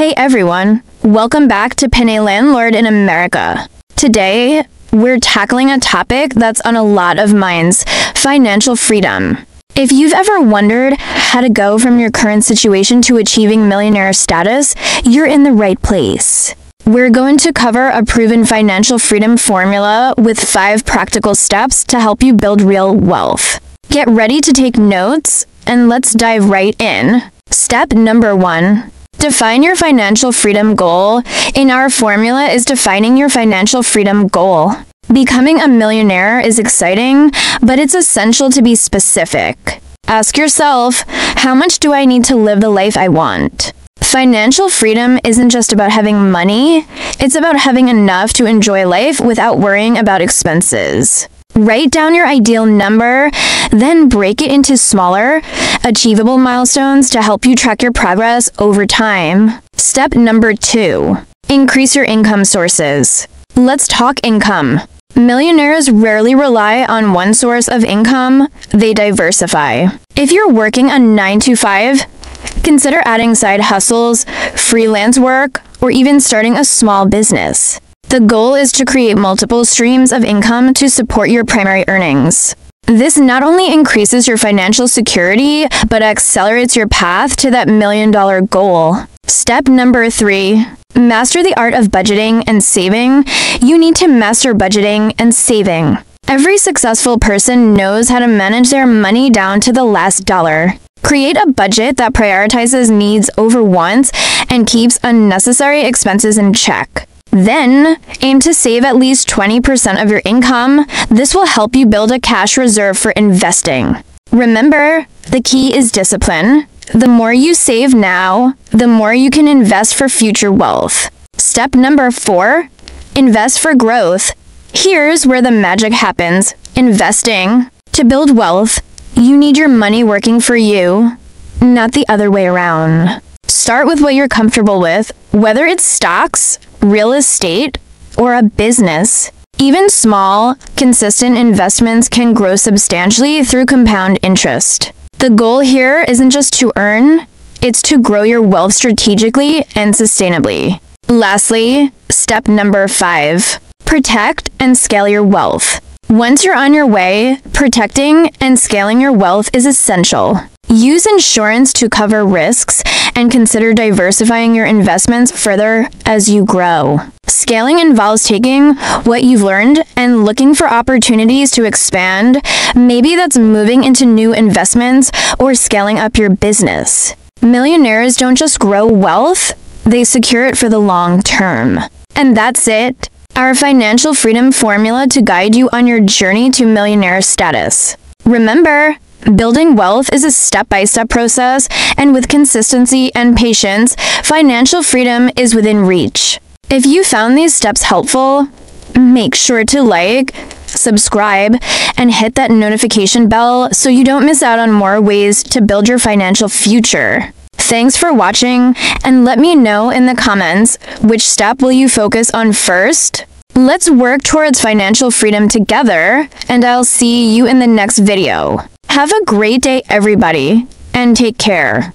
Hey everyone, welcome back to Pinay Landlord in America. Today, we're tackling a topic that's on a lot of minds financial freedom. If you've ever wondered how to go from your current situation to achieving millionaire status, you're in the right place. We're going to cover a proven financial freedom formula with five practical steps to help you build real wealth. Get ready to take notes and let's dive right in. Step number one Define your financial freedom goal. In our formula is defining your financial freedom goal. Becoming a millionaire is exciting, but it's essential to be specific. Ask yourself, how much do I need to live the life I want? Financial freedom isn't just about having money, it's about having enough to enjoy life without worrying about expenses. Write down your ideal number, then break it into smaller, achievable milestones to help you track your progress over time. Step number two increase your income sources. Let's talk income. Millionaires rarely rely on one source of income, they diversify. If you're working a 9 to 5, consider adding side hustles, freelance work, or even starting a small business. The goal is to create multiple streams of income to support your primary earnings. This not only increases your financial security, but accelerates your path to that million dollar goal. Step number three master the art of budgeting and saving. You need to master budgeting and saving. Every successful person knows how to manage their money down to the last dollar. Create a budget that prioritizes needs over wants and keeps unnecessary expenses in check. Then, aim to save at least 20% of your income. This will help you build a cash reserve for investing. Remember, the key is discipline. The more you save now, the more you can invest for future wealth. Step number four invest for growth. Here's where the magic happens investing. To build wealth, you need your money working for you, not the other way around. Start with what you're comfortable with, whether it's stocks, real estate, or a business. Even small, consistent investments can grow substantially through compound interest. The goal here isn't just to earn, it's to grow your wealth strategically and sustainably. Lastly, step number five protect and scale your wealth. Once you're on your way, protecting and scaling your wealth is essential. Use insurance to cover risks and consider diversifying your investments further as you grow. Scaling involves taking what you've learned and looking for opportunities to expand. Maybe that's moving into new investments or scaling up your business. Millionaires don't just grow wealth, they secure it for the long term. And that's it. Our financial freedom formula to guide you on your journey to millionaire status. Remember, Building wealth is a step by step process, and with consistency and patience, financial freedom is within reach. If you found these steps helpful, make sure to like, subscribe, and hit that notification bell so you don't miss out on more ways to build your financial future. Thanks for watching, and let me know in the comments which step will you focus on first? Let's work towards financial freedom together, and I'll see you in the next video. Have a great day, everybody, and take care.